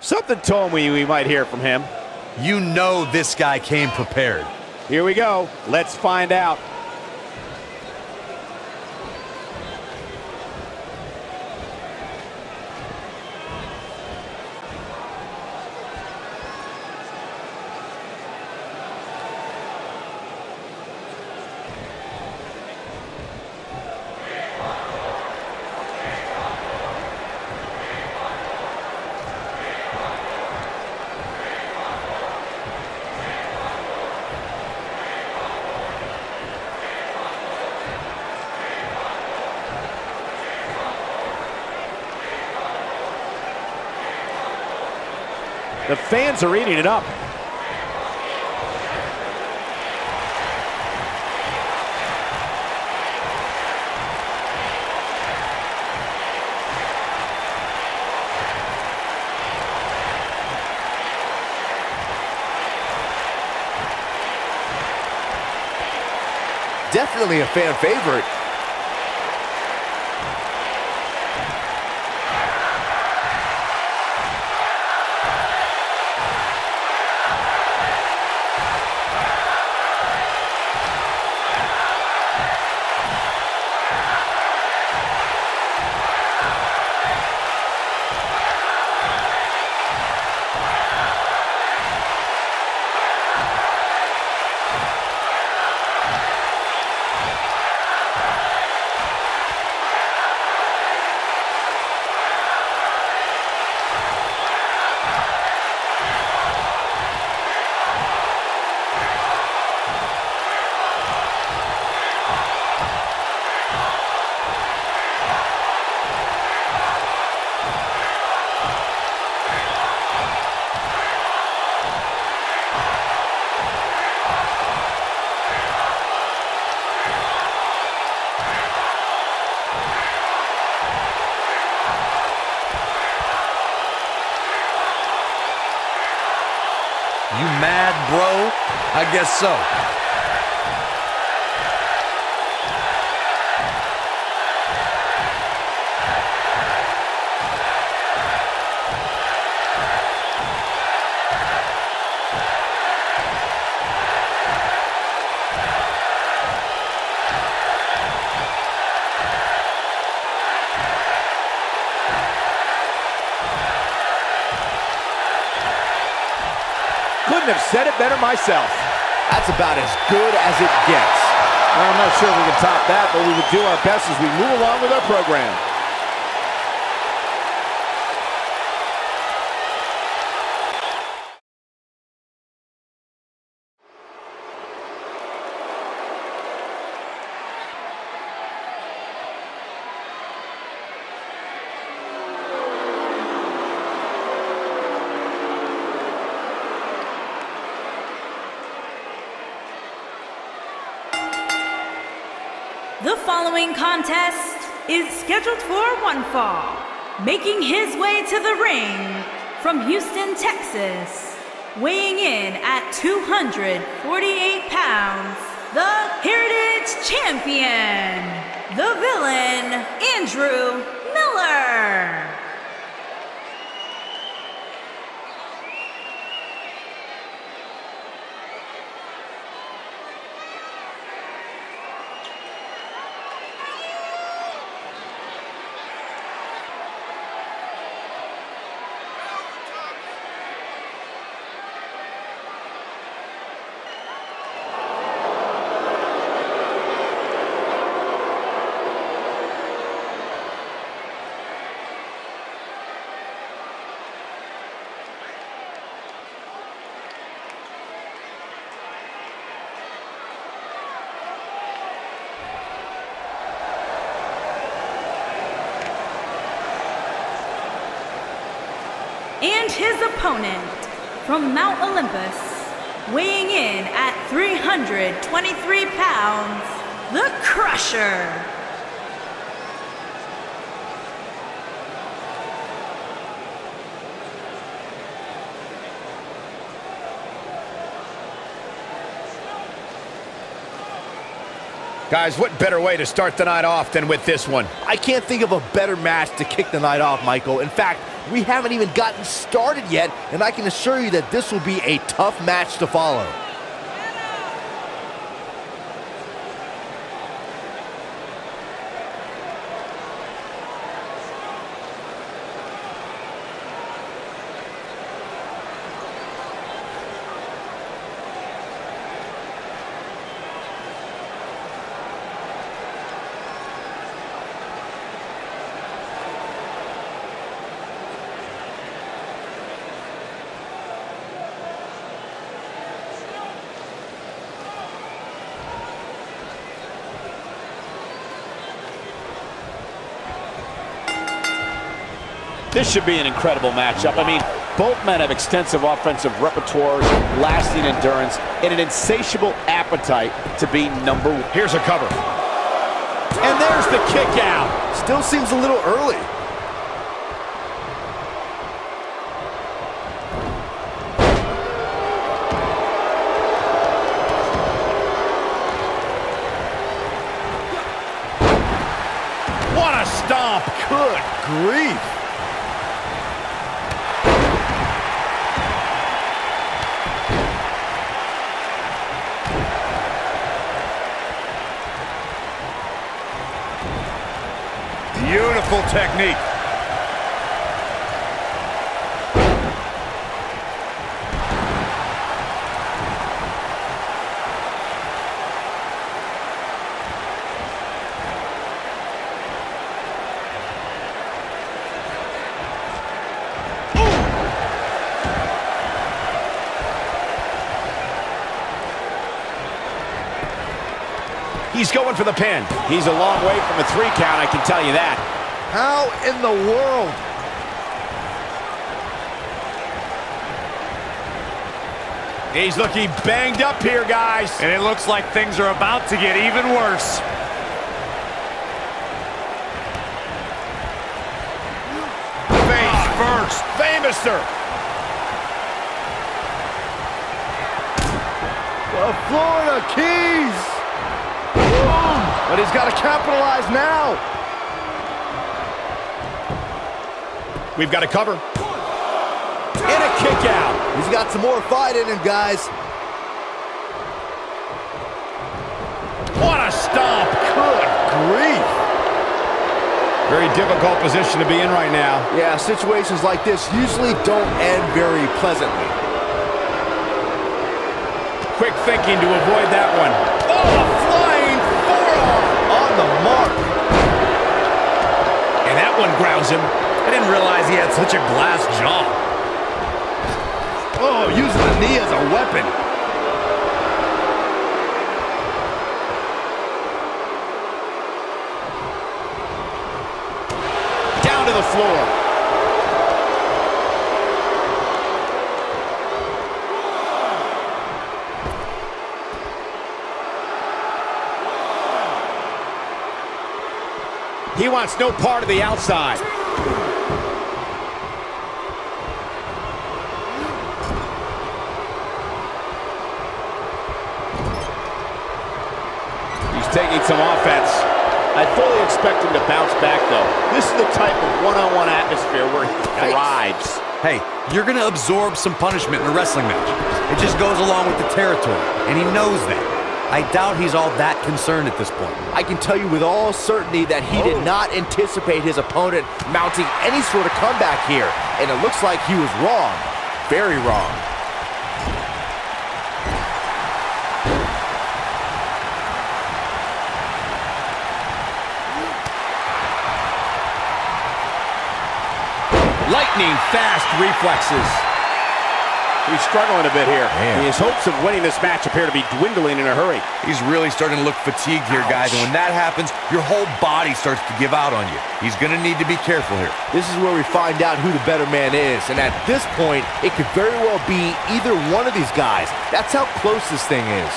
Something told me we might hear from him. You know this guy came prepared. Here we go. Let's find out. The fans are eating it up. Definitely a fan favorite. I guess so. Couldn't have said it better myself. That's about as good as it gets. Well, I'm not sure we can top that, but we will do our best as we move along with our program. The following contest is scheduled for one fall. Making his way to the ring from Houston, Texas, weighing in at 248 pounds, the Heritage Champion, the villain, Andrew Miller. and his opponent from Mount Olympus, weighing in at 323 pounds, the Crusher. Guys, what better way to start the night off than with this one? I can't think of a better match to kick the night off, Michael. In fact, We haven't even gotten started yet, and I can assure you that this will be a tough match to follow. This should be an incredible matchup. I mean, both men have extensive offensive repertoires, lasting endurance, and an insatiable appetite to be number one. Here's a cover. And there's the kick out. Still seems a little early. For the pin. He's a long way from a three count, I can tell you that. How in the world? He's looking banged up here, guys. And it looks like things are about to get even worse. Face first. Famouser. The Florida Keys. Boom. But he's got to capitalize now. We've got to cover. And a kick out. He's got some more fight in him, guys. What a stomp. Good grief. Very difficult position to be in right now. Yeah, situations like this usually don't end very pleasantly. Quick thinking to avoid that one. Oh, that one grounds him. I didn't realize he had such a glass jaw. Oh, using the knee as a weapon. Down to the floor. Wants no part of the outside. He's taking some offense. I fully expect him to bounce back, though. This is the type of one-on-one atmosphere where he thrives. Hey, you're going to absorb some punishment in a wrestling match. It just goes along with the territory, and he knows that. I doubt he's all that concerned at this point. I can tell you with all certainty that he did oh. not anticipate his opponent mounting any sort of comeback here. And it looks like he was wrong. Very wrong. Lightning fast reflexes. He's struggling a bit here. Man. His hopes of winning this match appear to be dwindling in a hurry. He's really starting to look fatigued here, guys. And when that happens, your whole body starts to give out on you. He's going to need to be careful here. This is where we find out who the better man is. And at this point, it could very well be either one of these guys. That's how close this thing is.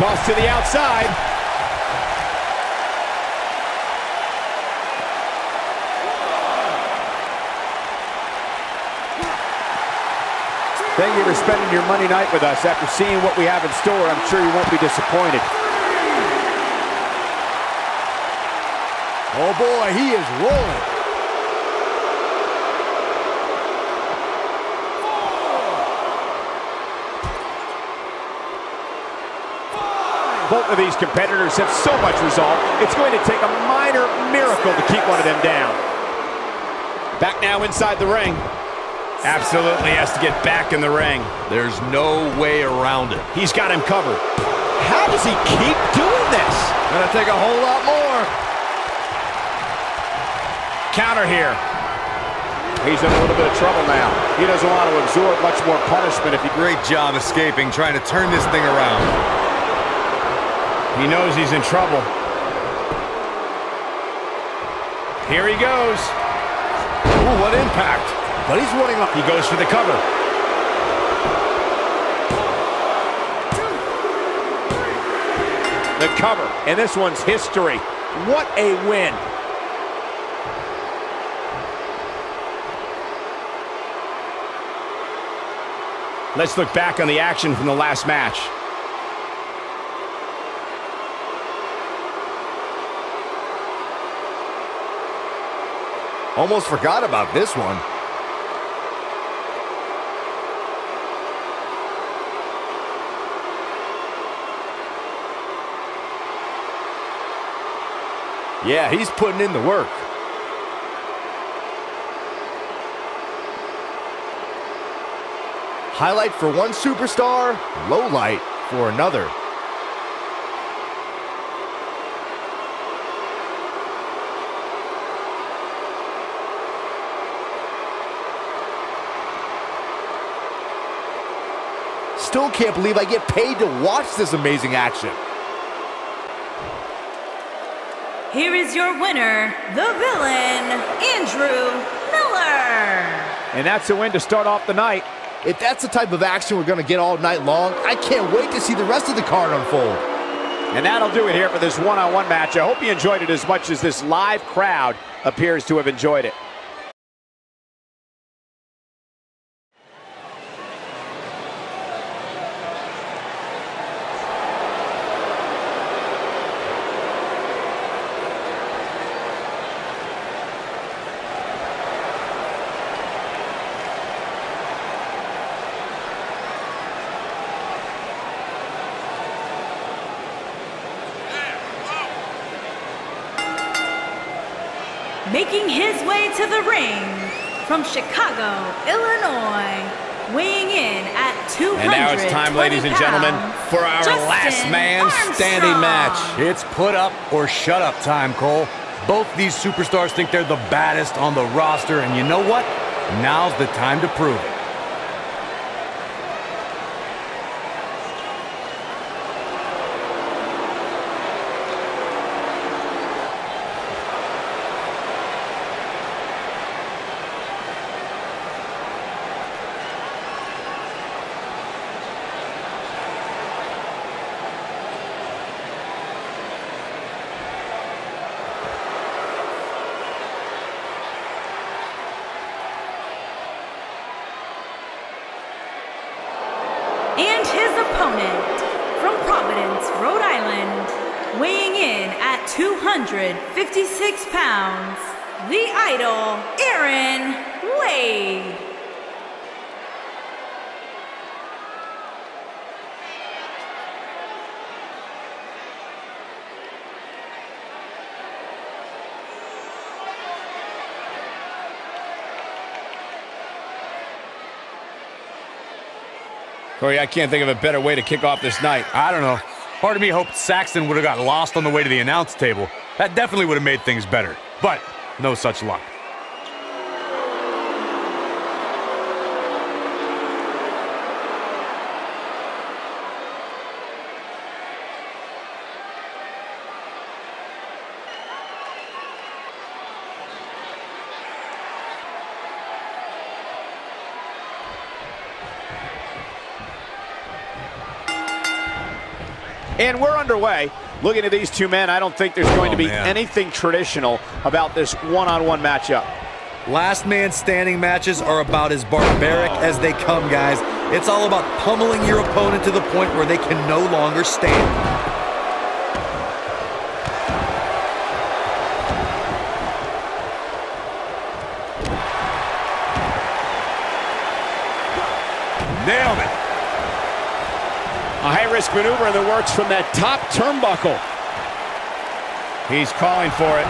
Toss to the outside. Thank you for spending your Monday night with us. After seeing what we have in store, I'm sure you won't be disappointed. Oh boy, he is rolling. Both of these competitors have so much resolve, it's going to take a minor miracle to keep one of them down. Back now inside the ring. Absolutely has to get back in the ring. There's no way around it. He's got him covered. How does he keep doing this? Gonna take a whole lot more. Counter here. He's in a little bit of trouble now. He doesn't want to absorb much more punishment if he... Great job escaping, trying to turn this thing around. He knows he's in trouble. Here he goes. Ooh, what impact. But he's running up. He goes for the cover. The cover, and this one's history. What a win. Let's look back on the action from the last match. Almost forgot about this one. Yeah, he's putting in the work. Highlight for one superstar, low light for another. Still can't believe I get paid to watch this amazing action. Here is your winner, the villain, Andrew Miller. And that's a win to start off the night. If that's the type of action we're going to get all night long, I can't wait to see the rest of the card unfold. And that'll do it here for this one-on-one -on -one match. I hope you enjoyed it as much as this live crowd appears to have enjoyed it. Making his way to the ring from Chicago, Illinois, weighing in at 200 And now it's time, ladies and gentlemen, for our last man standing match. It's put up or shut up time, Cole. Both these superstars think they're the baddest on the roster, and you know what? Now's the time to prove it. And his opponent from Providence, Rhode Island, weighing in at 256 pounds, the idol, Aaron Wade. Corey, I can't think of a better way to kick off this night. I don't know. Part of me hoped Saxton would have got lost on the way to the announce table. That definitely would have made things better. But no such luck. And we're underway. Looking at these two men, I don't think there's going Oh, to be man. anything traditional about this one-on-one matchup. Last man standing matches are about as barbaric as they come, guys. It's all about pummeling your opponent to the point where they can no longer stand. A high-risk maneuver in the works from that top turnbuckle. He's calling for it.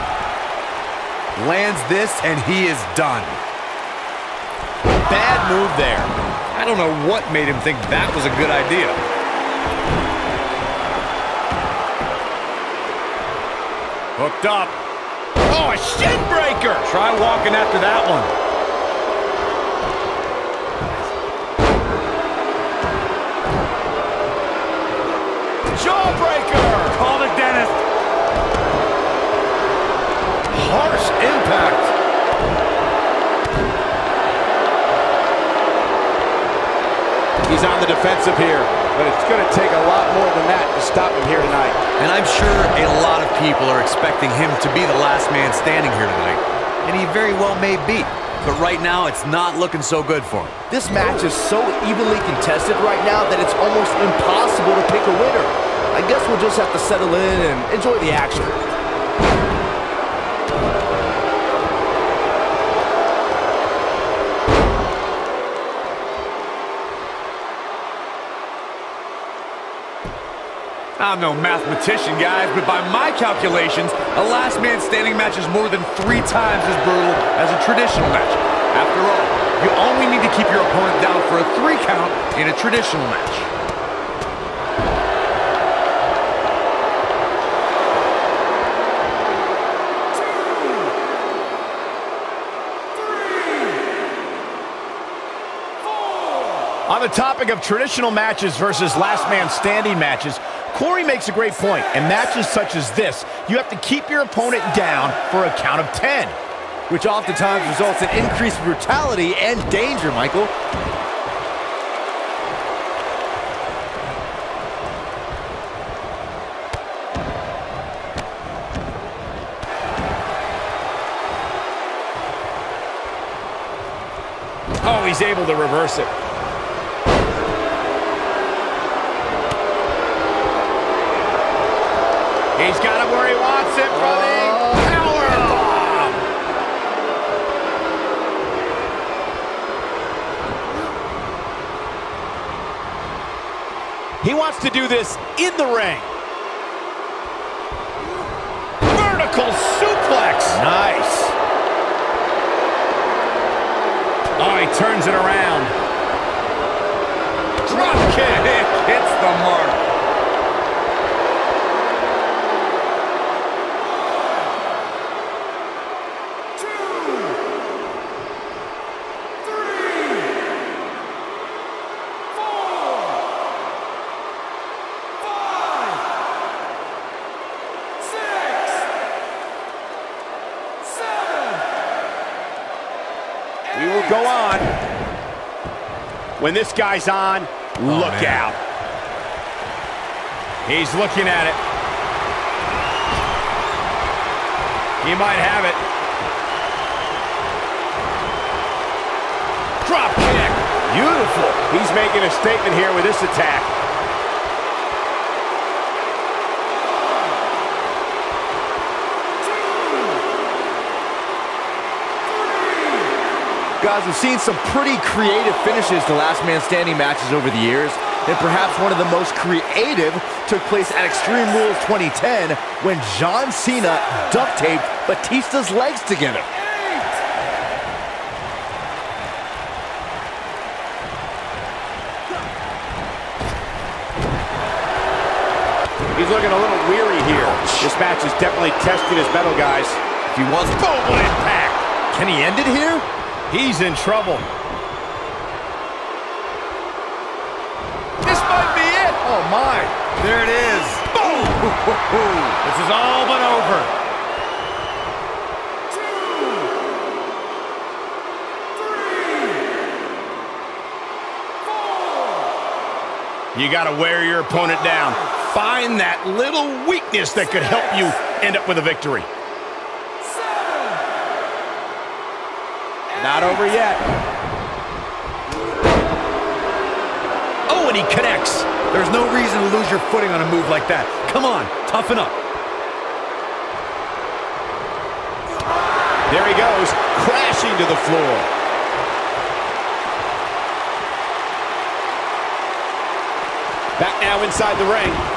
Lands this, and he is done. Bad move there. I don't know what made him think that was a good idea. Hooked up. Oh, a shin breaker. Try walking after that one. Harsh impact. He's on the defensive here, but it's going to take a lot more than that to stop him here tonight. And I'm sure a lot of people are expecting him to be the last man standing here tonight. And he very well may be. But right now, it's not looking so good for him. This match is so evenly contested right now that it's almost impossible to pick a winner. I guess we'll just have to settle in and enjoy the action. I'm no mathematician, guys, but by my calculations, a last man standing match is more than three times as brutal as a traditional match. After all, you only need to keep your opponent down for a three count in a traditional match. On the topic of traditional matches versus last man standing matches, Corey makes a great point. In matches such as this, you have to keep your opponent down for a count of 10. which oftentimes results in increased brutality and danger, Michael. Oh, he's able to reverse it. He's got it where he wants it for the power bomb. He wants to do this in the ring. Vertical suplex. Nice. Oh, he turns it around. Drop kick. Hits the mark. We will go on. When this guy's on, oh, look man. out. He's looking at it. He might have it. Drop kick. Beautiful. He's making a statement here with this attack. Guys, we've seen some pretty creative finishes to last man standing matches over the years, and perhaps one of the most creative took place at Extreme Rules 2010 when John Cena duct taped Batista's legs together. He's looking a little weary here. This match is definitely testing his mettle, guys. If he wants Boom, impact. Can he end it here? He's in trouble. This might be it. Oh my. There it is. Boom. This is all but over. You got to wear your opponent down. Find that little weakness that could help you end up with a victory. Not over yet. Oh, and he connects. There's no reason to lose your footing on a move like that. Come on, toughen up. There he goes, crashing to the floor. Back now inside the ring.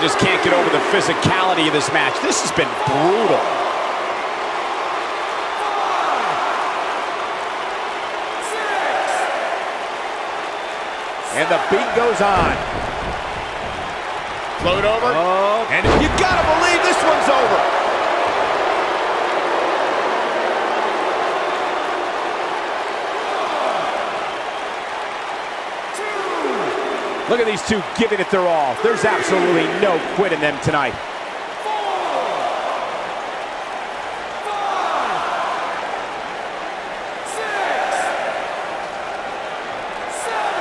Just can't get over the physicality of this match. This has been brutal. And the beat goes on. Float over. Oh. And you gotta believe this one's over. Look at these two giving it their all. There's absolutely no quit in them tonight.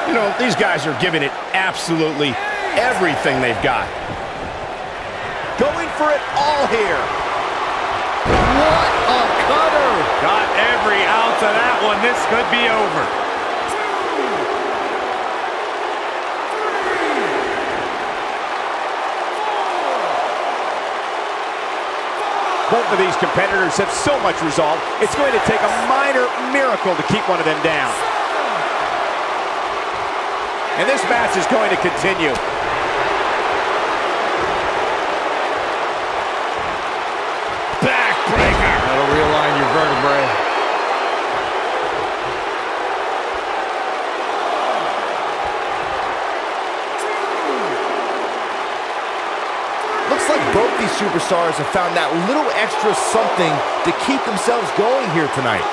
You know, these guys are giving it absolutely everything they've got. Going for it all here. What a cutter! Got every ounce of that one. This could be over. Both of these competitors have so much resolve, it's going to take a minor miracle to keep one of them down. And this match is going to continue. Backbreaker. That'll realign your vertebrae. Looks like both these superstars have found that little extra something to keep themselves going here tonight.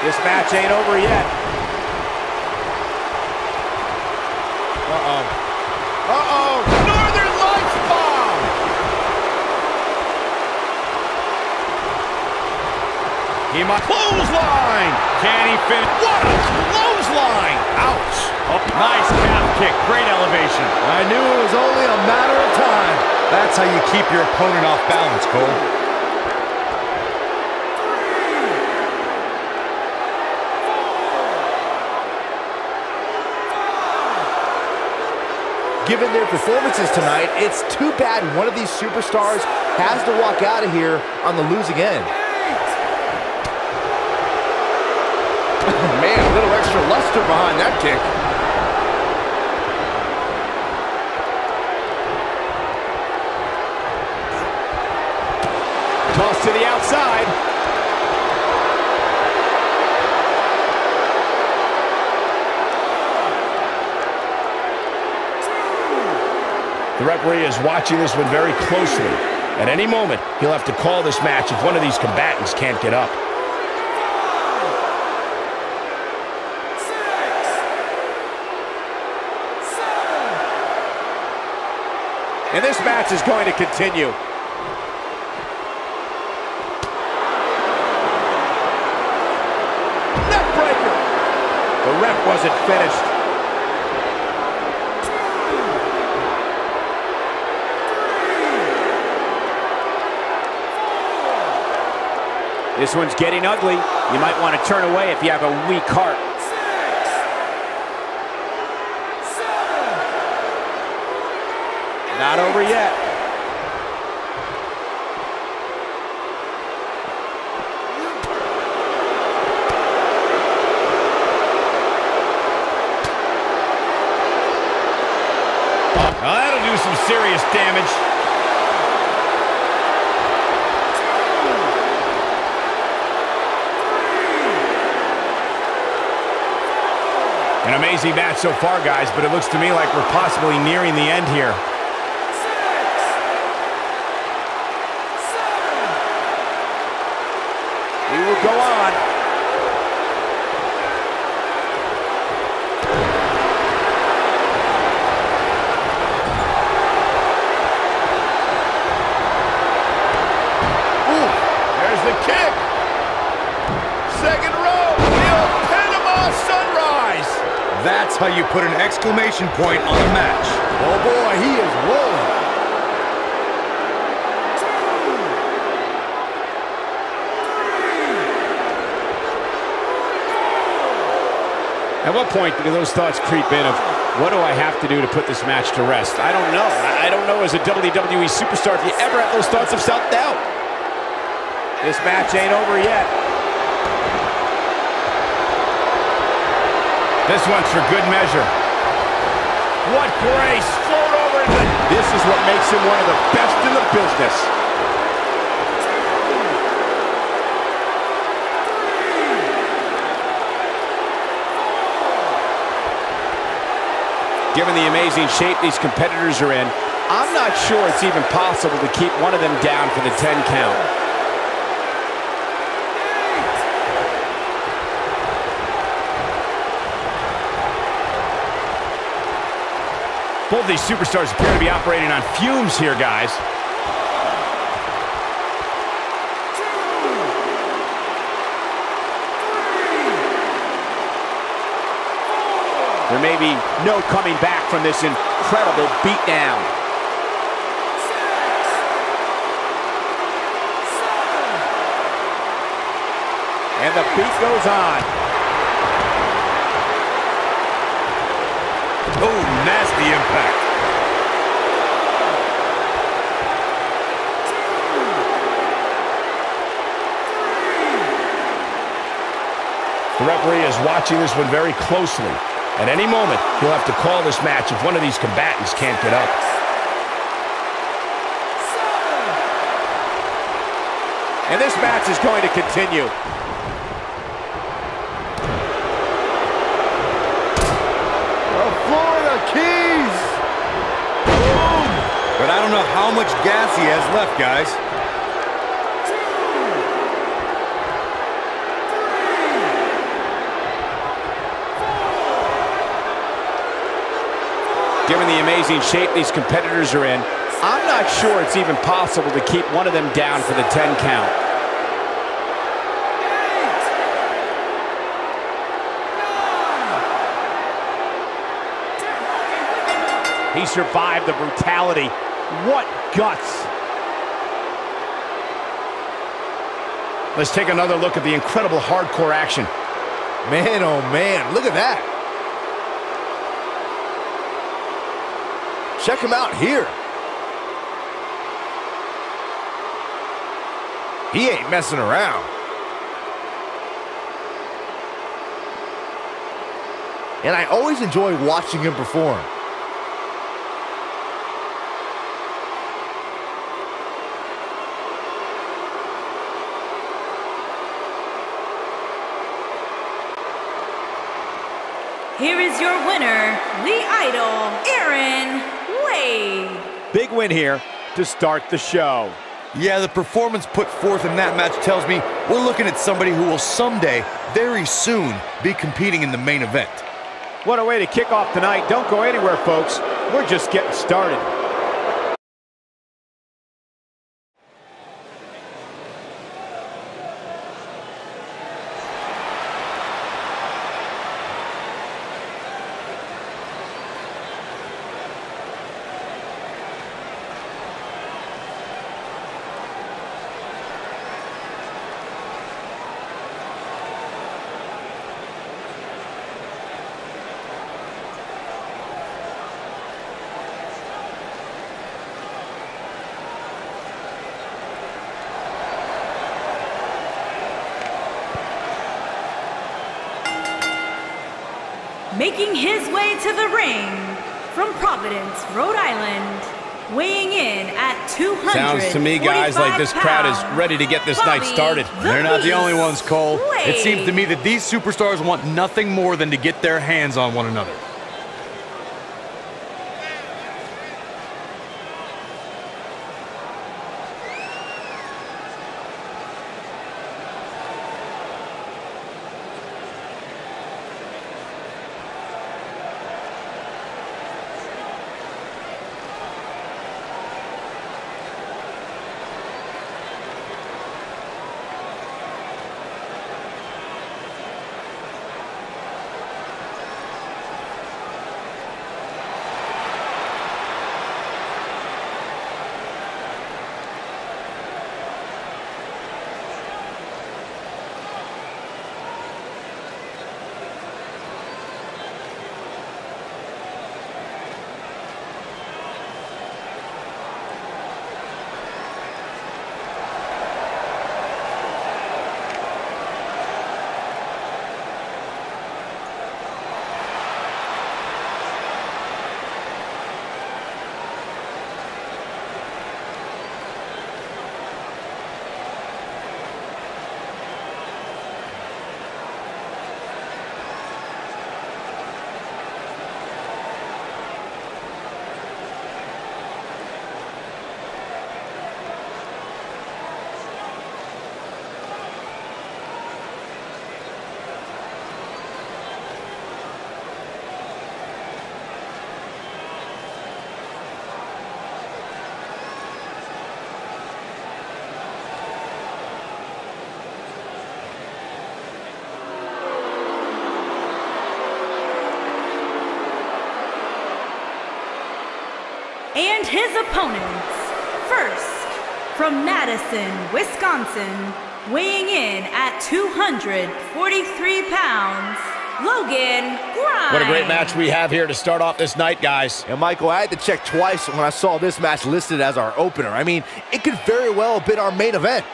This match ain't over yet. Uh-oh. Uh-oh. Northern Lights bomb. Might clothesline. Can he finish? What a clothesline. Ouch. Oh, nice calf kick. Great elevation. I knew it was only a matter of time. That's how you keep your opponent off balance, Cole. Given their performances tonight, it's too bad one of these superstars has to walk out of here on the losing end. Luster behind that kick. Toss to the outside. The referee is watching this one very closely. At any moment, he'll have to call this match if one of these combatants can't get up. And this match is going to continue. Neckbreaker. The ref wasn't finished. This one's getting ugly. You might want to turn away if you have a weak heart. Not over yet. Now that'll do some serious damage. An amazing match so far, guys, but it looks to me like we're possibly nearing the end here. We will go on. Ooh, there's the kick. Second row, the old Panama Sunrise. That's how you put an exclamation point on a match. Oh boy, he is rolling. At what point do those thoughts creep in of, what do I have to do to put this match to rest? I don't know. I don't know as a WWE superstar if you ever have those thoughts of self-doubt. This match ain't over yet. This one's for good measure. What grace! Float over into... This is what makes him one of the best in the business. Given the amazing shape these competitors are in, I'm not sure it's even possible to keep one of them down for the 10 count. Both these superstars appear to be operating on fumes here, guys. There may be no coming back from this incredible beatdown. And the beat goes on. Oh, nasty impact. The referee is watching this one very closely. At any moment, he'll have to call this match if one of these combatants can't get up. And this match is going to continue. The Florida Keys! But I don't know how much gas he has left, guys. Given the amazing shape these competitors are in, I'm not sure it's even possible to keep one of them down for the 10 count. He survived the brutality. What guts. Let's take another look at the incredible hardcore action. Man, oh man, look at that. Check him out here. He ain't messing around. And I always enjoy watching him perform. Here is your winner, the Idol, Aaron Wade. Big win here to start the show. Yeah, the performance put forth in that match tells me we're looking at somebody who will someday, very soon, be competing in the main event. What a way to kick off tonight. Don't go anywhere, folks. We're just getting started. Making his way to the ring from Providence, Rhode Island, weighing in at 200. Sounds to me, guys, like this crowd is ready to get this night started. They're not the only ones, Cole. It seems to me that these superstars want nothing more than to get their hands on one another. His opponents. First, from Madison, Wisconsin, weighing in at 243 pounds, Logan Grimes. What a great match we have here to start off this night, guys. And Michael, I had to check twice when I saw this match listed as our opener. I mean, it could very well have been our main event.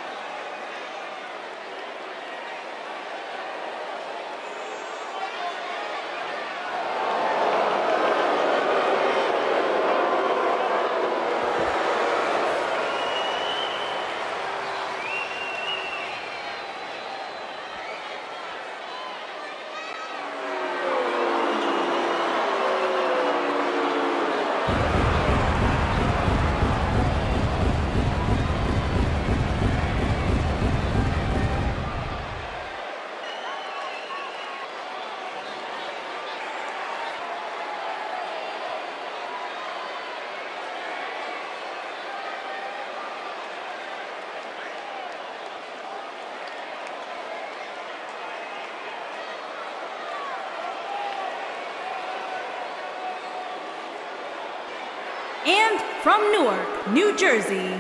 And from Newark, New Jersey,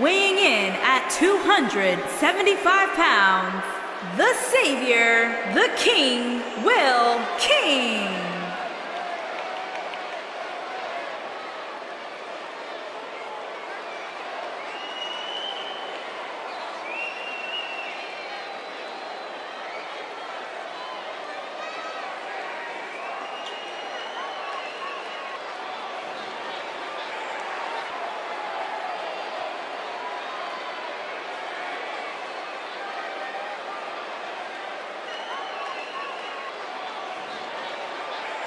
weighing in at 275 pounds, the Savior, the King, Will King.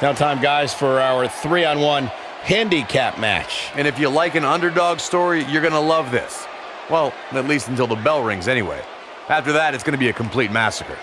Now time, guys, for our three-on-one handicap match. And if you like an underdog story, you're going to love this. Well, at least until the bell rings anyway. After that, it's going to be a complete massacre.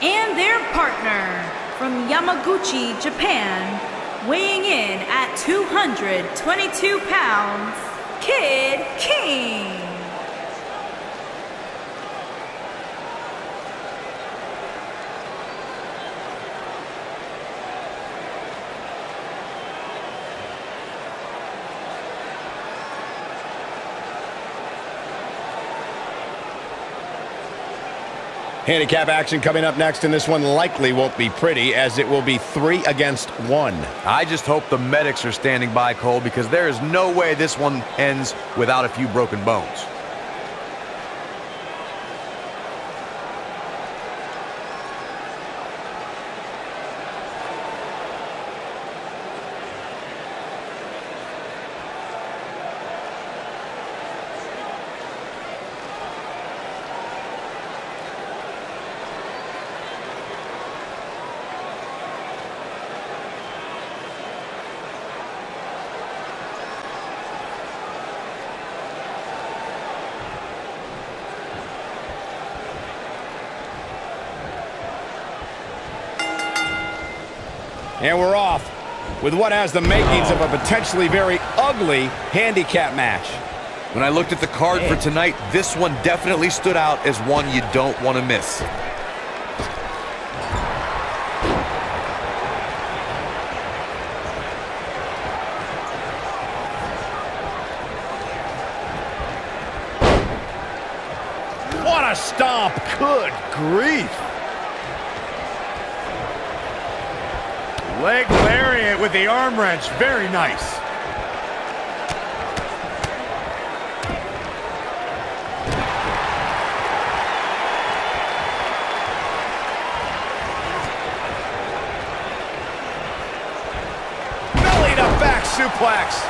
And their partner from Yamaguchi, Japan, weighing in at 222 pounds, Kid King. Handicap action coming up next, and this one likely won't be pretty, as it will be three against one. I just hope the medics are standing by, Cole, because there is no way this one ends without a few broken bones. And we're off with what has the makings of a potentially very ugly handicap match. When I looked at the card for tonight, this one definitely stood out as one you don't want to miss. What a stomp. Good grief. Leg lariat with the arm wrench. Very nice. Belly to back suplex.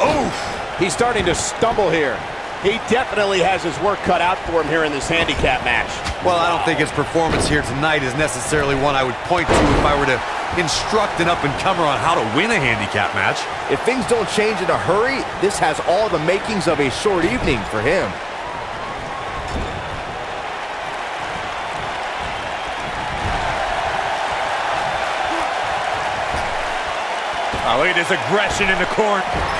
Oof. He's starting to stumble here. He definitely has his work cut out for him here in this handicap match. Well, I don't think his performance here tonight is necessarily one I would point to if I were to instruct an up-and-comer on how to win a handicap match. If things don't change in a hurry, this has all the makings of a short evening for him. Oh, look at his aggression in the corner.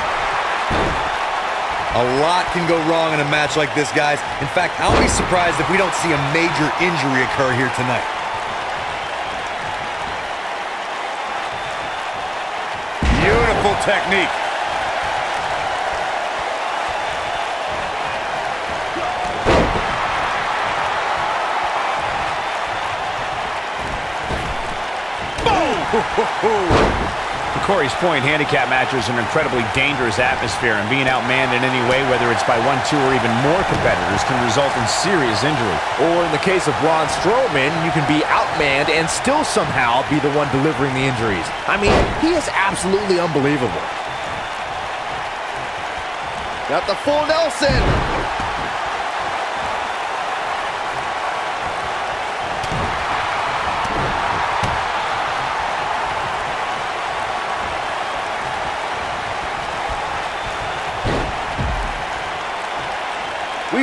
A lot can go wrong in a match like this, guys. In fact, I'll be surprised if we don't see a major injury occur here tonight. Beautiful technique. To Corey's point, handicap matches an incredibly dangerous atmosphere, and being outmanned in any way, whether it's by one, two, or even more competitors, can result in serious injury. Or in the case of Braun Strowman, you can be outmanned and still somehow be the one delivering the injuries. I mean, he is absolutely unbelievable. Got the full Nelson.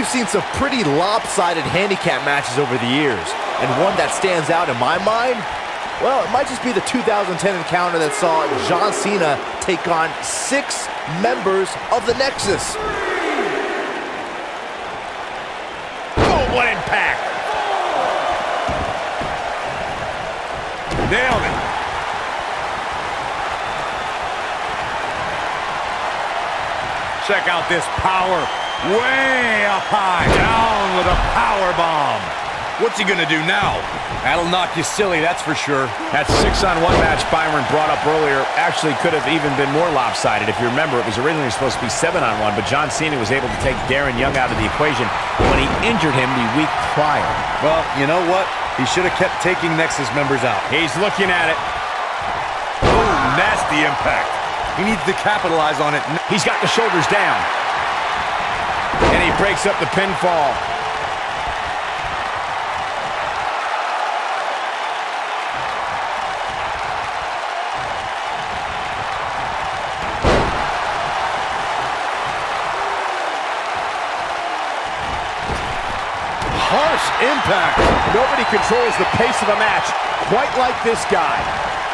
We've seen some pretty lopsided handicap matches over the years, and one that stands out in my mind, well, it might just be the 2010 encounter that saw John Cena take on six members of the Nexus. Oh, what impact! Nailed it. Check out this power. Way up high. Down with a power bomb. What's he gonna do now? That'll knock you silly, that's for sure. That six-on-one match Byron brought up earlier actually could have even been more lopsided. If you remember, it was originally supposed to be seven-on-one, but John Cena was able to take Darren Young out of the equation when he injured him the week prior. Well, you know what? He should have kept taking Nexus members out. He's looking at it. Oh, nasty impact. He needs to capitalize on it. He's got the shoulders down. He breaks up the pinfall. Harsh impact. Nobody controls the pace of a match quite like this guy.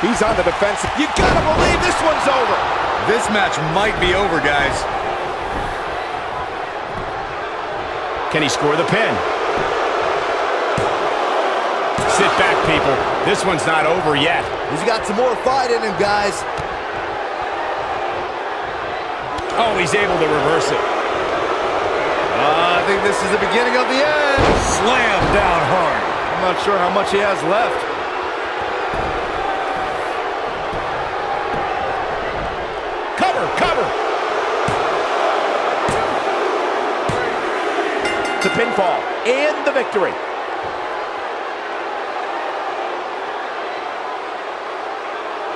He's on the defense. You gotta believe this one's over. This match might be over, guys. Can he score the pin? Sit back, people. This one's not over yet. He's got some more fight in him, guys. Oh, he's able to reverse it. Uh, I think this is the beginning of the end. Slam down hard. I'm not sure how much he has left. The pinfall and the victory.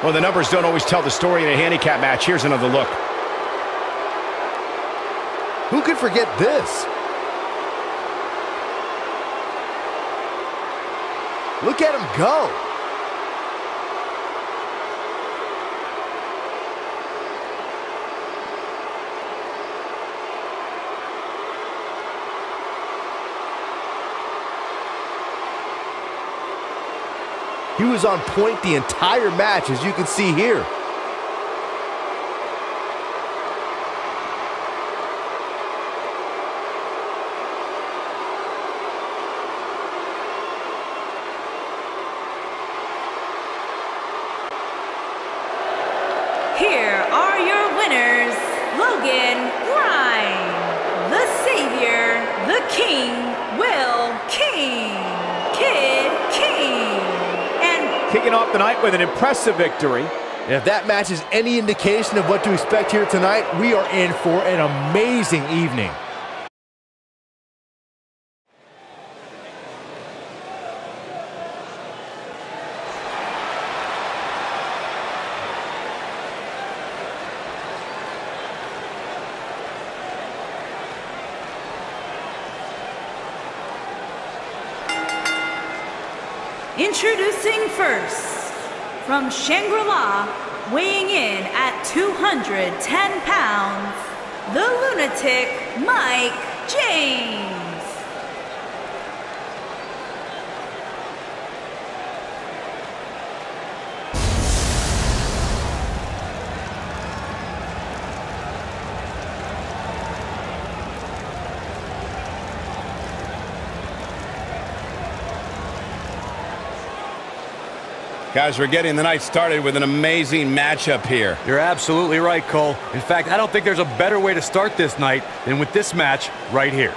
Well, the numbers don't always tell the story in a handicap match. Here's another look. Who could forget this? Look at him go. He was on point the entire match, as you can see here. With an impressive victory. And if that match is any indication of what to expect here tonight, we are in for an amazing evening. introducing first, from Shangri-La, weighing in at 210 pounds, the lunatic Mike James. Guys, we're getting the night started with an amazing matchup here. You're absolutely right, Cole. In fact, I don't think there's a better way to start this night than with this match right here.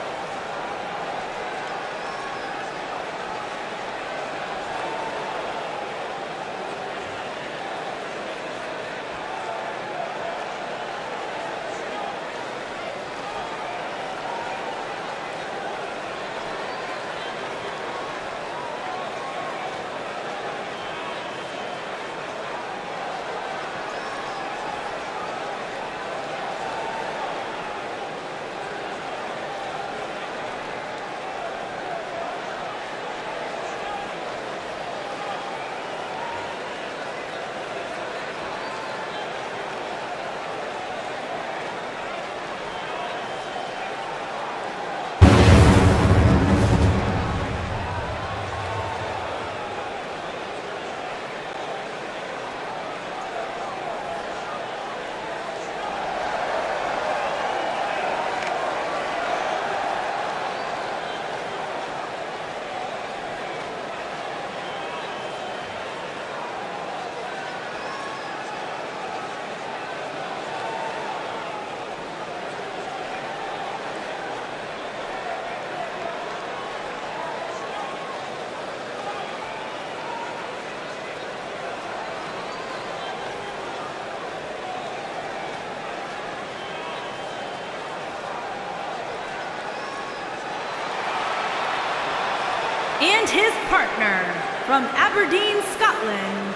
and his partner from Aberdeen, Scotland,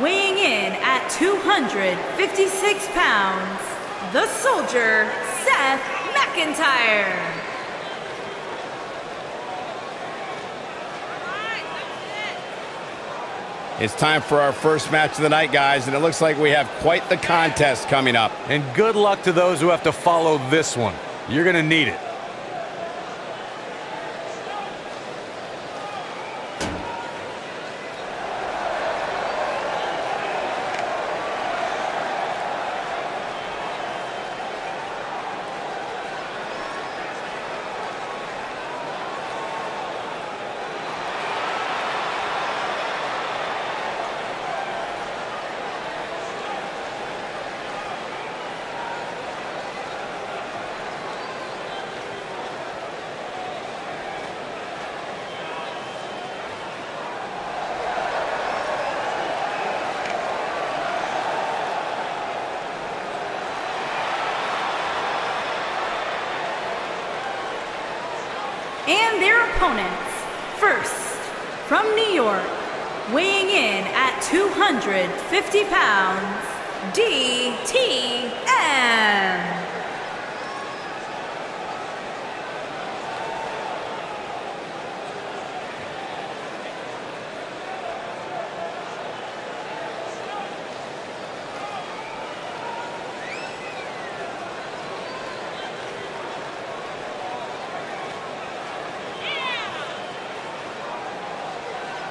weighing in at 256 pounds, the soldier Seth McIntyre. It's time for our first match of the night, guys, and it looks like we have quite the contest coming up. And good luck to those who have to follow this one. You're going to need it.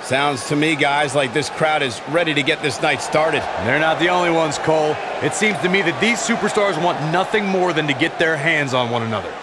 Sounds to me, guys, like this crowd is ready to get this night started. They're not the only ones, Cole. It seems to me that these superstars want nothing more than to get their hands on one another.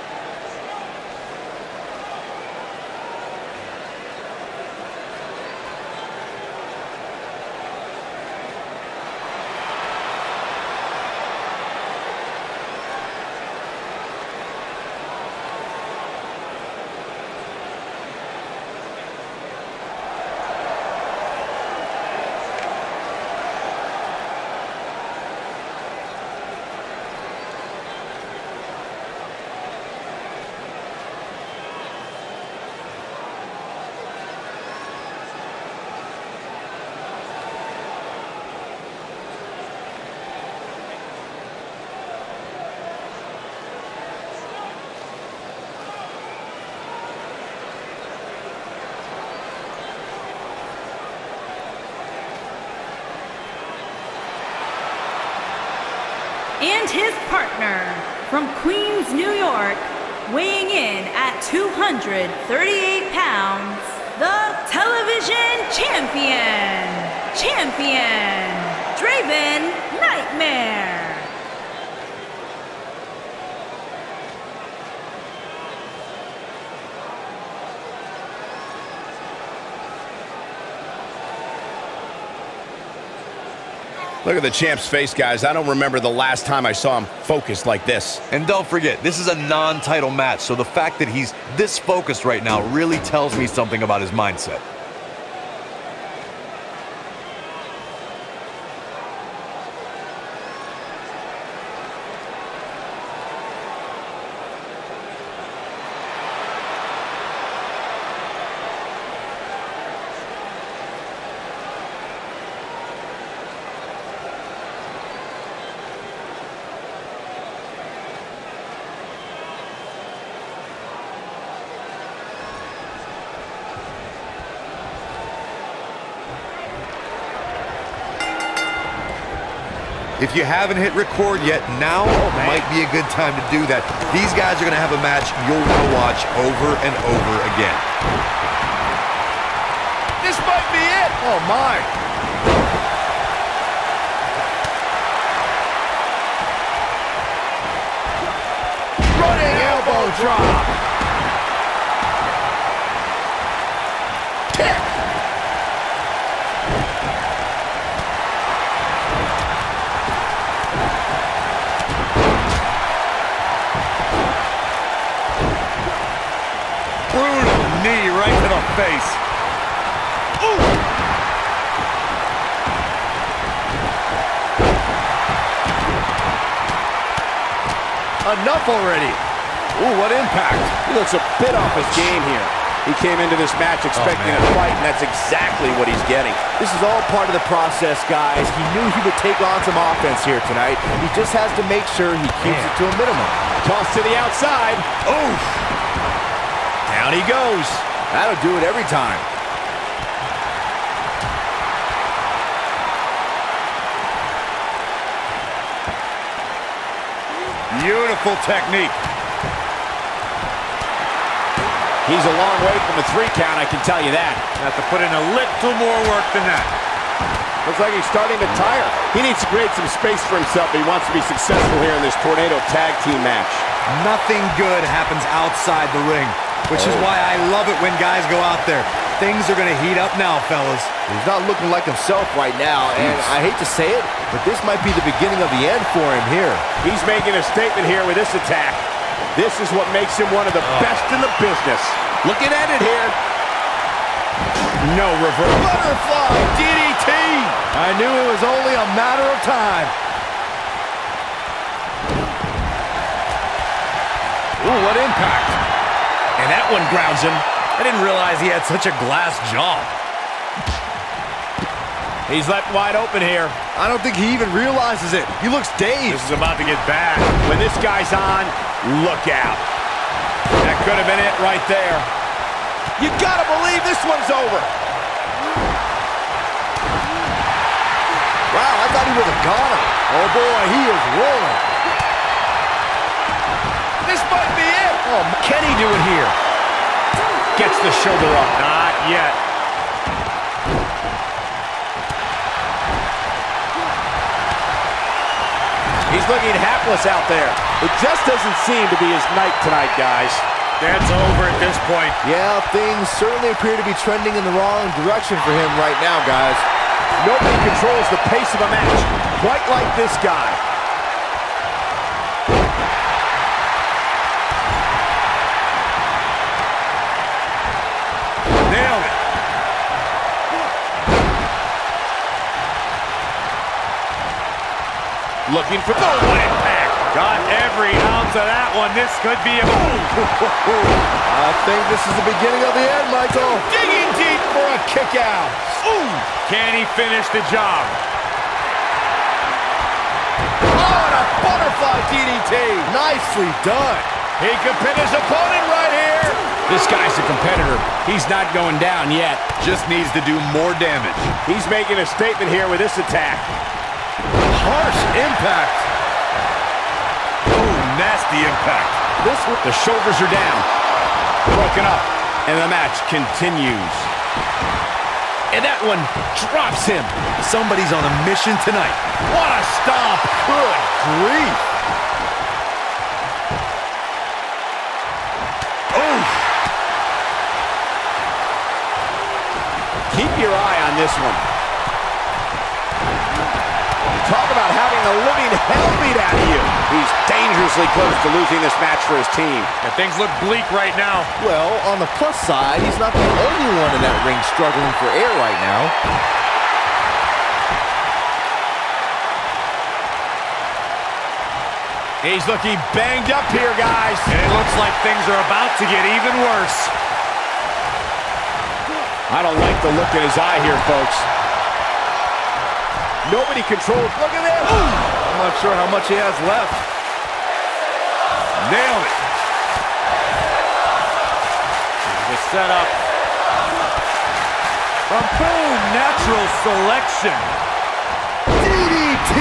and his partner from Queens, New York, weighing in at 238 pounds, the television champion, champion, Draven Nightmare. Look at the champ's face, guys. I don't remember the last time I saw him focused like this. And don't forget, this is a non-title match, so the fact that he's this focused right now really tells me something about his mindset. If you haven't hit record yet, now oh, might be a good time to do that. These guys are going to have a match you'll want to watch over and over again. This might be it. Oh, my. Running elbow drop. Right to the face. Enough already. Ooh, what impact. He looks a bit off his game here. He came into this match oh, expecting a fight, and that's exactly what he's getting. This is all part of the process, guys. He knew he would take on some offense here tonight. He just has to make sure he keeps it to a minimum. Toss to the outside. Oof. Down he goes. That'll do it every time. Beautiful technique. He's a long way from a three count, I can tell you that. Have to put in a little more work than that. Looks like he's starting to tire. He needs to create some space for himself if he wants to be successful here in this Tornado Tag Team match. Nothing good happens outside the ring, which is oh. why I love it when guys go out there. Things are going to heat up now, fellas. He's not looking like himself right now, and I hate to say it, but this might be the beginning of the end for him here. He's making a statement here with this attack. This is what makes him one of the oh. best in the business. Looking at it here. No reverse. Butterfly DDT. I knew it was only a matter of time. Ooh, what impact. That one grounds him. I didn't realize he had such a glass jaw. He's left wide open here. I don't think he even realizes it. He looks dazed. This is about to get bad. When this guy's on, look out. That could have been it right there. You gotta believe this one's over. Wow, I thought he was a goner. Oh boy, he is rolling. Oh, can he do it here? Gets the shoulder up. Not yet. He's looking hapless out there. It just doesn't seem to be his night tonight, guys. That's over at this point. Yeah, things certainly appear to be trending in the wrong direction for him right now, guys. Nobody controls the pace of a match quite like this guy. Looking for... Oh, what impact. Got every ounce of that one. This could be a... I think this is the beginning of the end, Michael. Digging deep for a kick out. Ooh. Can he finish the job? Oh, and a butterfly DDT. Nicely done. He could pin his opponent right here. This guy's a competitor. He's not going down yet. Just needs to do more damage. He's making a statement here with this attack. Harsh impact. Ooh, nasty impact. This the shoulders are down. Broken up. And the match continues. And that one drops him. Somebody's on a mission tonight. What a stop. Good grief. Keep your eye on this one. About the living hell beat out of you. He's dangerously close to losing this match for his team. And things look bleak right now. Well, on the plus side, he's not the only one in that ring struggling for air right now. He's looking banged up here, guys. And it looks like things are about to get even worse. I don't like the look in his eye here, folks. Nobody controls. Look at this. I'm not sure how much he has left. Nailed it. The setup. From boom, natural selection. DDT.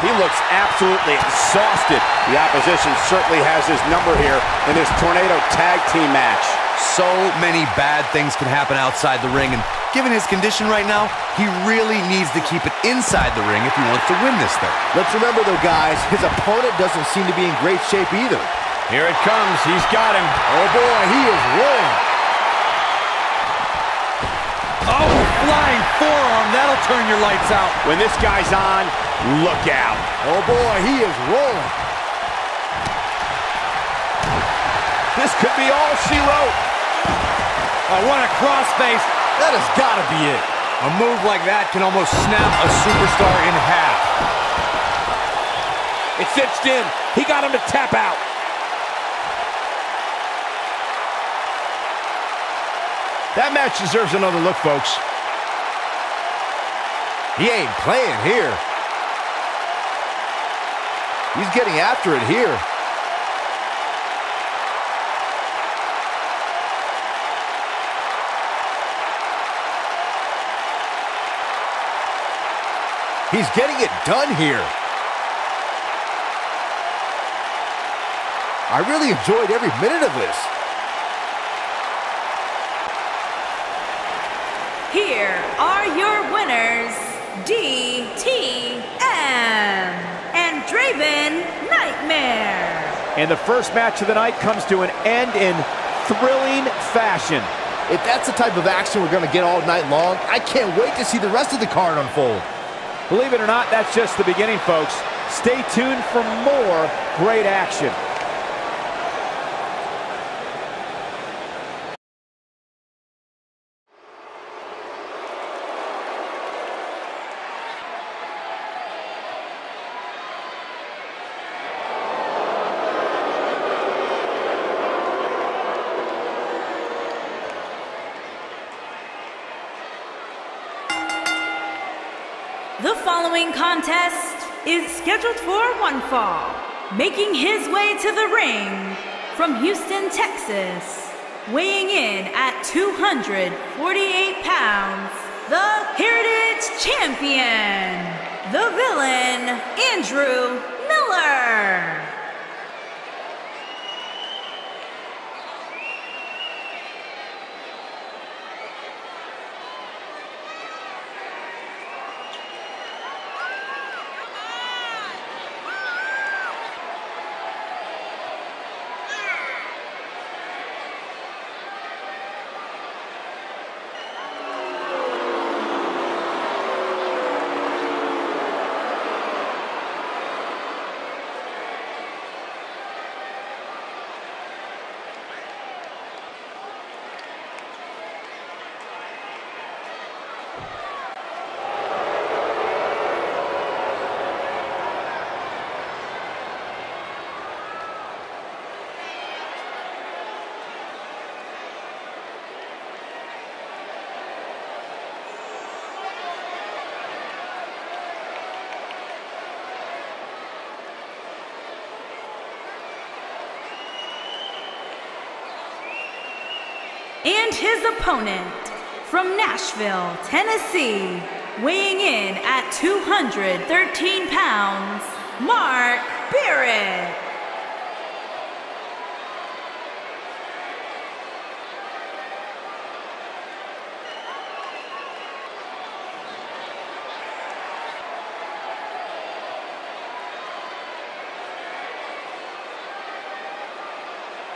He looks absolutely exhausted. The opposition certainly has his number here in this Tornado Tag Team match. So many bad things can happen outside the ring, and given his condition right now, he really needs to keep it inside the ring if he wants to win this thing. Let's remember, though, guys, his opponent doesn't seem to be in great shape either. Here it comes. He's got him. Oh, boy, he is rolling. Oh, flying forearm. That'll turn your lights out. When this guy's on, look out. Oh, boy, he is rolling. This could be all she wrote. Oh, what a crossface. That has got to be it. A move like that can almost snap a superstar in half. It's cinched in. He got him to tap out. That match deserves another look, folks. He ain't playing here. He's getting after it here. He's getting it done here. I really enjoyed every minute of this. Here are your winners, DTM and Draven Nightmare. And the first match of the night comes to an end in thrilling fashion. If that's the type of action we're going to get all night long, I can't wait to see the rest of the card unfold. Believe it or not, that's just the beginning, folks. Stay tuned for more great action. The following contest is scheduled for one fall. Making his way to the ring from Houston, Texas, weighing in at 248 pounds, the Heritage Champion, the villain, Andrew Miller. And his opponent from Nashville, Tennessee, weighing in at 213 pounds, Mark Barrett.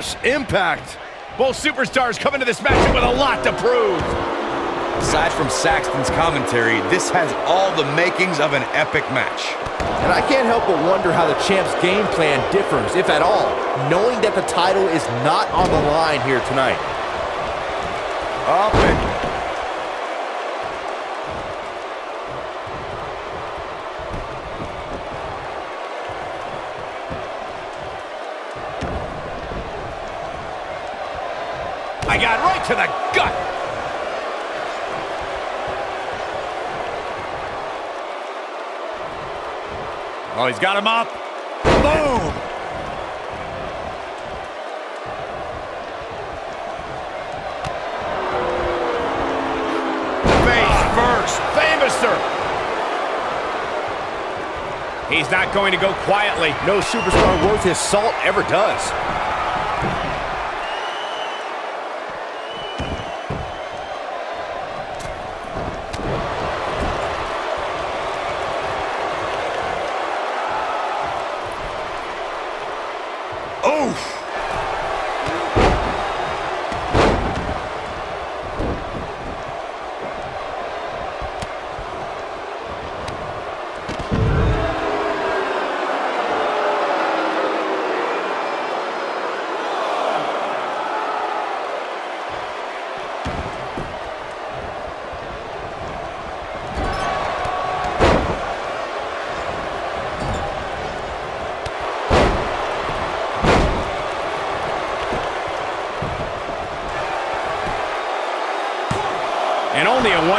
Harsh impact. Both superstars come into this matchup with a lot to prove. Aside from Saxton's commentary, this has all the makings of an epic match. And I can't help but wonder how the champ's game plan differs, if at all, knowing that the title is not on the line here tonight. Up and I got right to the gut. Oh, he's got him up. Boom! Face first. Famouser. He's not going to go quietly. No superstar worth his salt ever does.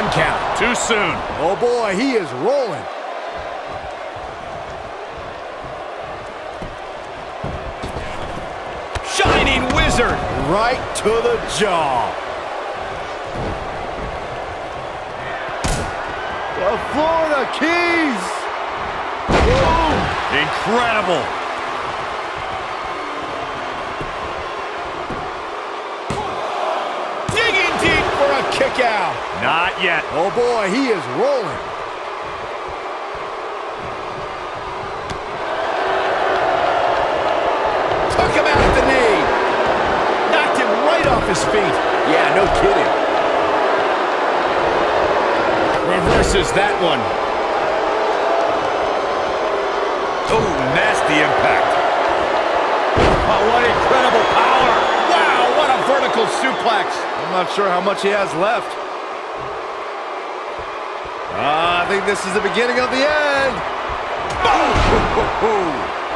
One count. Too soon. Oh boy, he is rolling. Shining Wizard. Right to the jaw. The Florida Keys. Boom! Incredible. Digging deep for Not yet. Oh boy, he is rolling. Took him out at the knee. Knocked him right off his feet. Yeah, no kidding. Reverses that one. Oh, nasty impact. Vertical suplex. I'm not sure how much he has left. Uh, I think this is the beginning of the end.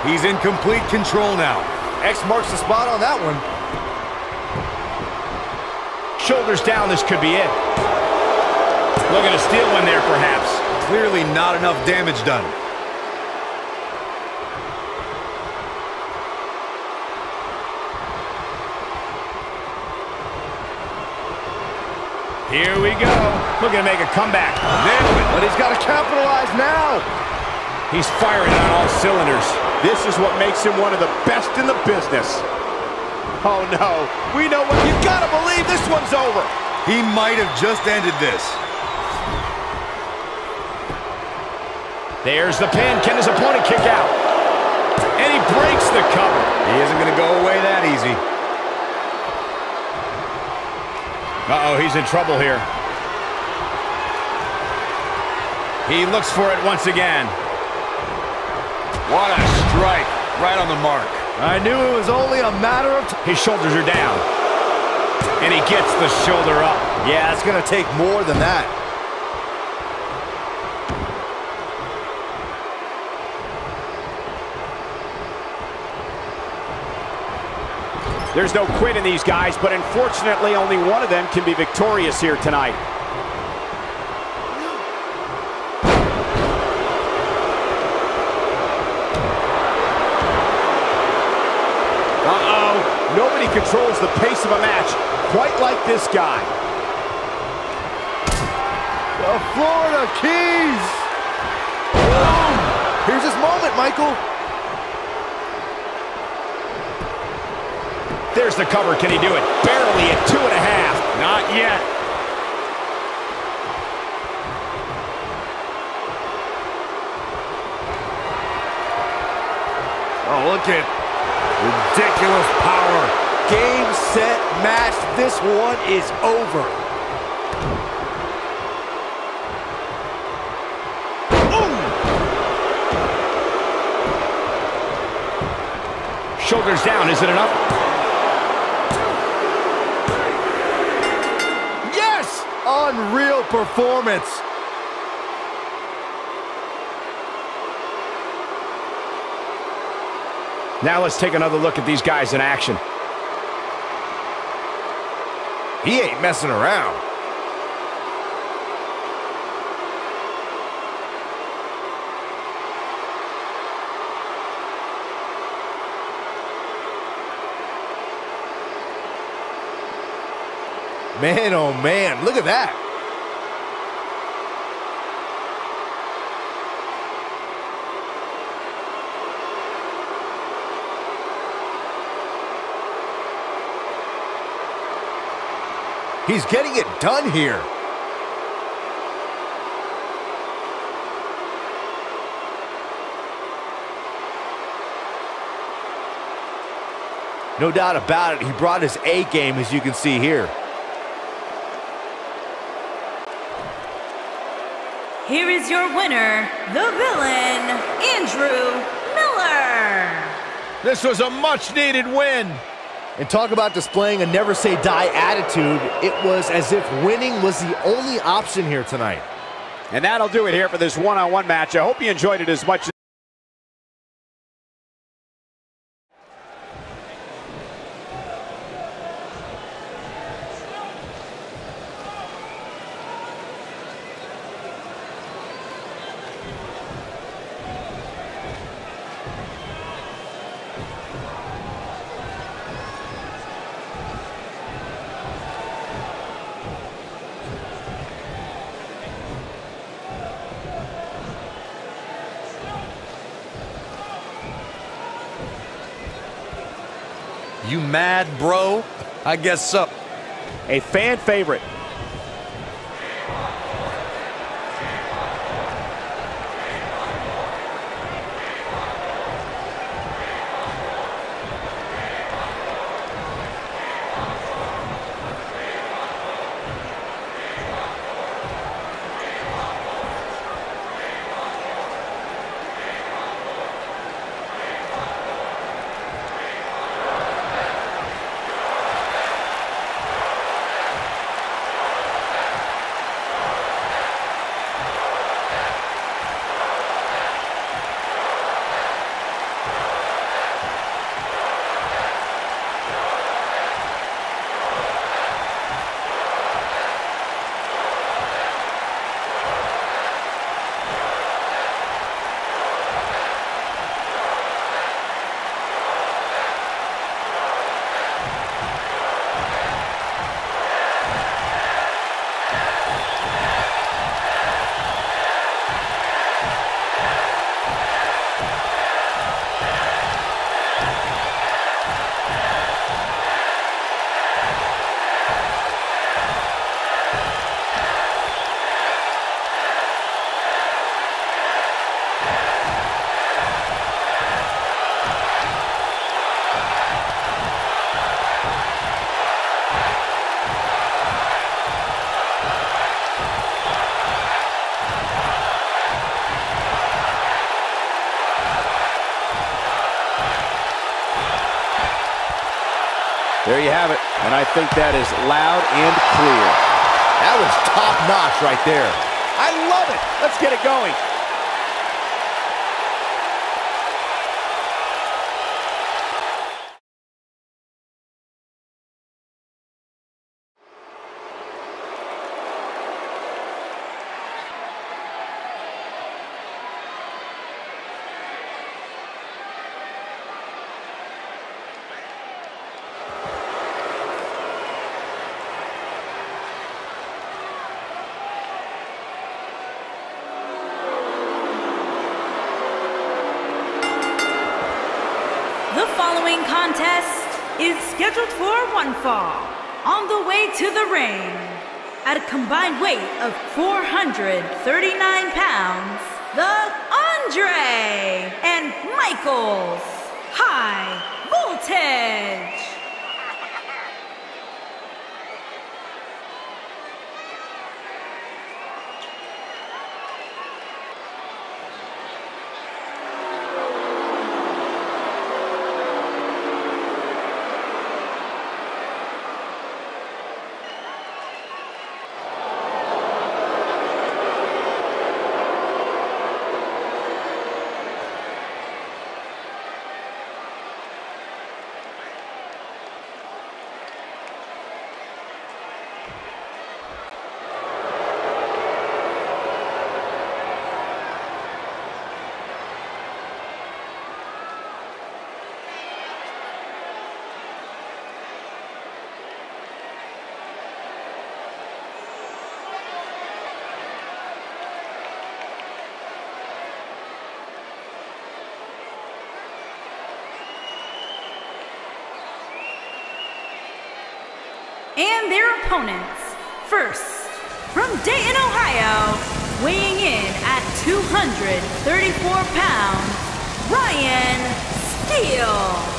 He's in complete control now. X marks the spot on that one. Shoulders down, this could be it. Looking to steal one there, perhaps. Clearly not enough damage done. Here we go. Looking to make a comeback. But he's got to capitalize now. He's firing on all cylinders. This is what makes him one of the best in the business. Oh no, we know what, You've gotta believe this one's over. He might have just ended this. There's the pin. Can his opponent kick out? And he breaks the cover. He isn't going to go away that easy. Uh-oh, he's in trouble here. He looks for it once again. What a strike. Right on the mark. I knew it was only a matter of time. His shoulders are down. And he gets the shoulder up. Yeah, it's going to take more than that. There's no quit in these guys, but unfortunately only one of them can be victorious here tonight. Uh-oh. Nobody controls the pace of a match quite like this guy. The Florida Keys! Here's his moment, Michael. There's the cover. Can he do it? Barely at two and a half. Not yet. Oh, look at ridiculous power. Game, set, match. This one is over. Shoulders down. Is it enough? Unreal performance. Now let's take another look at these guys in action. He ain't messing around. Man, oh man, look at that. He's getting it done here. No doubt about it, he brought his A game, as you can see here. Here is your winner, the villain, Andrew Miller. This was a much-needed win. And talk about displaying a never say die attitude. It was as if winning was the only option here tonight. And that'll do it here for this one-on-one match. I hope you enjoyed it as much I guess so. a fan favorite. I think that is loud and clear. That was top-notch right there. I love it. Let's get it going. The following contest is scheduled for one fall. On the way to the ring, at a combined weight of 439 pounds, the Andre and Michaels High Voltage. And their opponents. First, from Dayton, Ohio, weighing in at 234 pounds, Ryan Steele.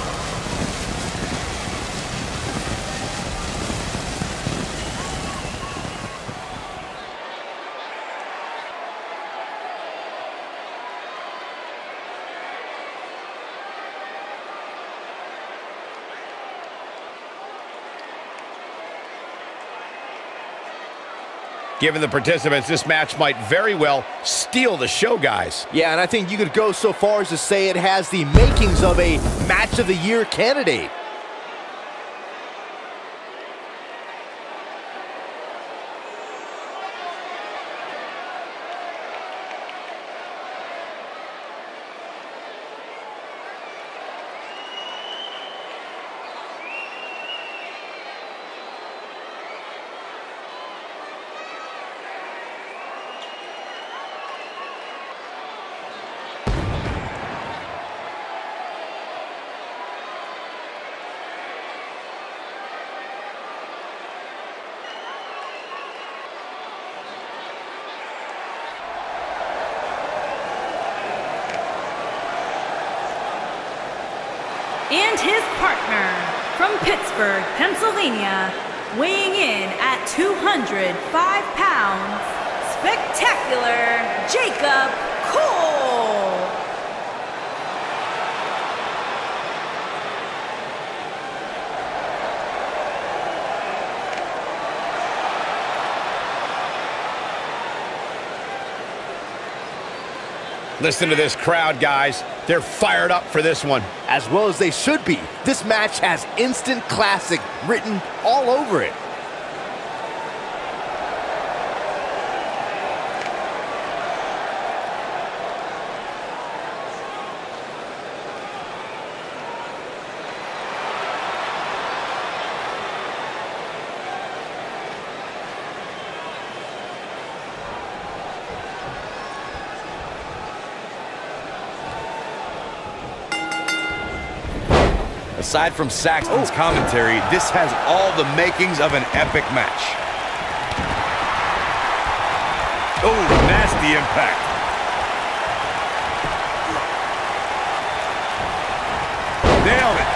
Given the participants, this match might very well steal the show, guys. Yeah, and I think you could go so far as to say it has the makings of a Match of the Year candidate. and his partner from Pittsburgh, Pennsylvania, weighing in at 205 pounds, spectacular Jacob Cole. Listen to this crowd, guys. They're fired up for this one. As well as they should be. This match has instant classic written all over it. Aside from Saxton's commentary, this has all the makings of an epic match. Oh, nasty impact. Nailed it.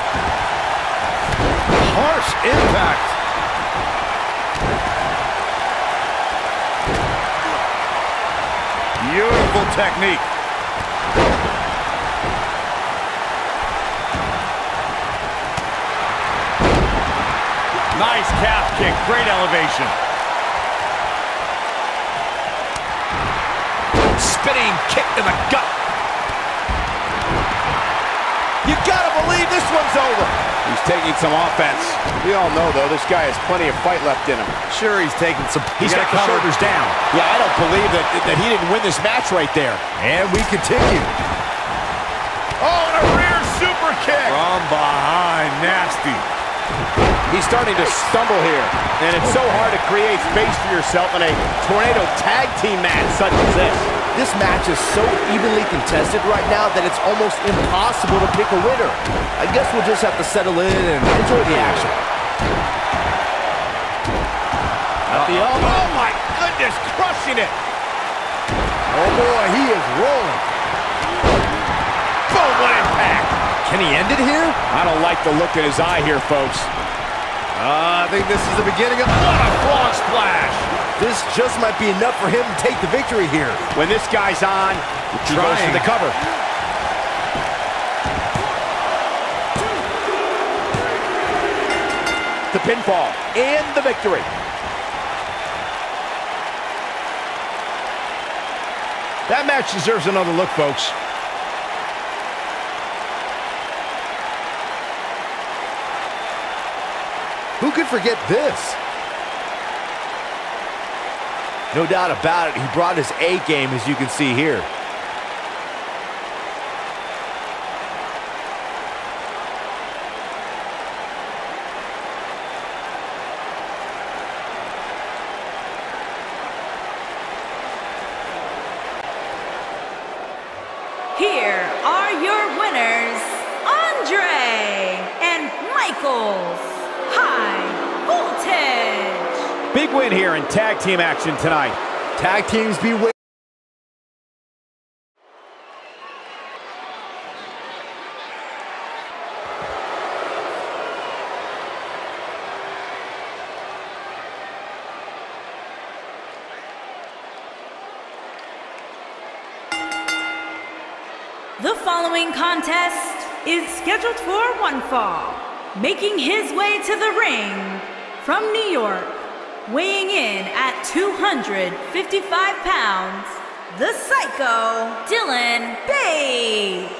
Harsh impact. Beautiful technique. Nice calf kick. Great elevation. Spinning kick to the gut. You gotta believe this one's over. He's taking some offense. We all know, though, this guy has plenty of fight left in him. Sure, he's taking some... He's got the shoulders down. Yeah, I don't believe that, that he didn't win this match right there. And we continue. Oh, and a rear super kick. From behind. Nasty. He's starting to stumble here, and it's so hard to create space for yourself in a tornado tag team match such as this. This match is so evenly contested right now that it's almost impossible to pick a winner. I guess we'll just have to settle in and enjoy the action. At the elbow. Oh, my goodness, crushing it. Oh, boy, he is rolling. Boom, what impact. Can he end it here? I don't like the look in his eye here, folks. Uh, I think this is the beginning of... What a frog splash. This just might be enough for him to take the victory here. When this guy's on, he goes for the cover. The pinfall and the victory. That match deserves another look, folks. Who could forget this? No doubt about it, he brought his A game, as you can see here. Team action tonight. Tag teams beware. The following contest is scheduled for one fall. Making his way to the ring from New York, weighing in at 255 pounds, the Psycho, Dylan Bates.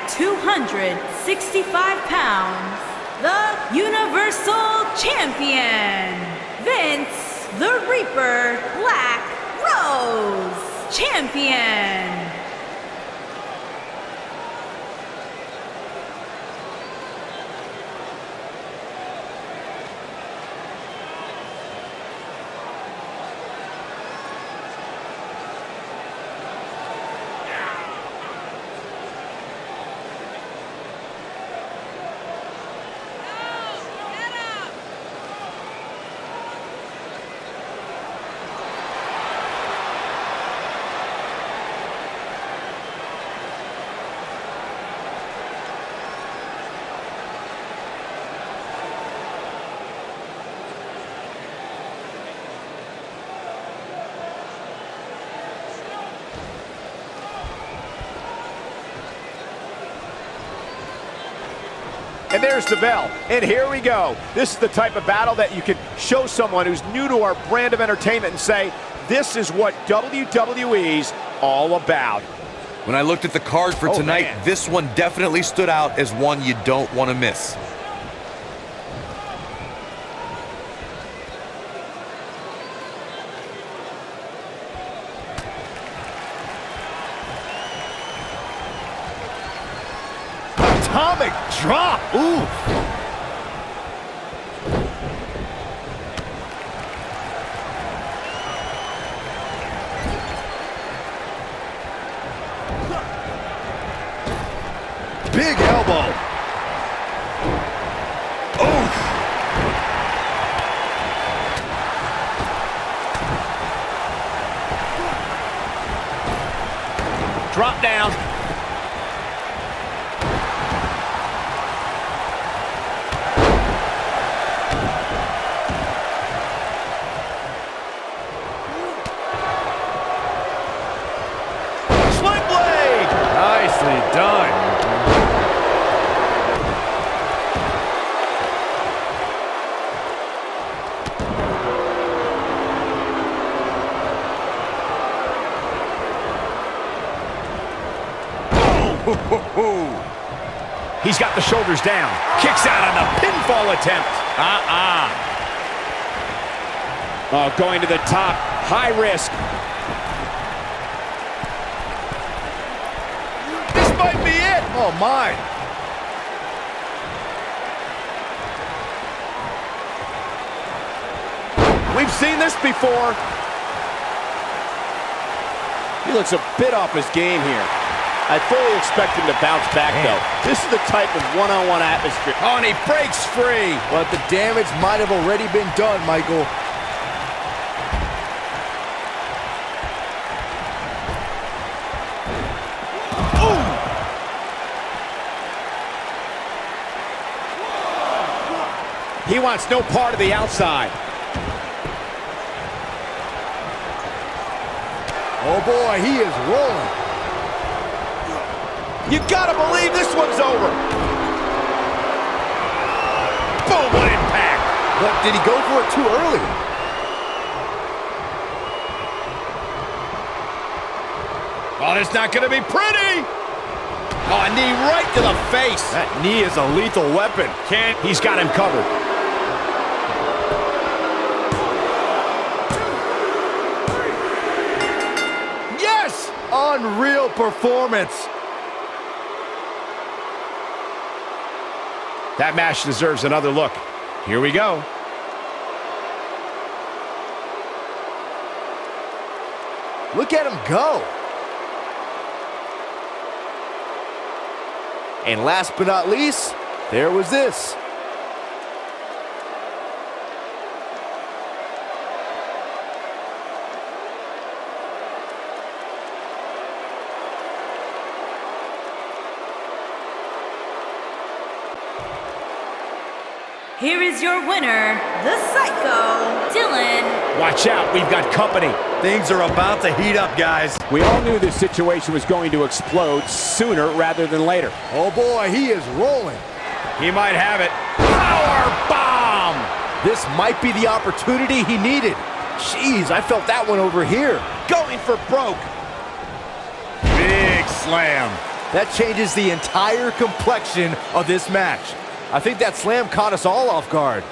265 pounds, the Universal Champion, Vince the Reaper Black Rose Champion. There's the bell. And here we go. This is the type of battle that you can show someone who's new to our brand of entertainment and say, this is what WWE's all about. When I looked at the card for Oh, tonight, man. this one definitely stood out as one you don't want to miss. Down. Kicks out on the pinfall attempt. Uh-uh. Oh, going to the top. High risk. This might be it. Oh, my. We've seen this before. He looks a bit off his game here. I fully expect him to bounce back, though. This is the type of one-on-one atmosphere. Oh, and he breaks free. But the damage might have already been done, Michael. He wants no part of the outside. Oh, boy, he is rolling. You gotta believe this one's over. Boom, what impact. But did he go for it too early? Oh, it's not gonna be pretty. Oh, a knee right to the face. That knee is a lethal weapon. Can't. He's got him covered. Yes! Unreal performance. That match deserves another look. Here we go. Look at him go. And last but not least, there was this. Here is your winner, the Psycho, Dylan Watch out, we've got company. Things are about to heat up, guys. We all knew this situation was going to explode sooner rather than later. Oh boy, he is rolling. He might have it. Power bomb! This might be the opportunity he needed. Jeez, I felt that one over here. Going for broke. Big slam. That changes the entire complexion of this match. I think that slam caught us all off guard.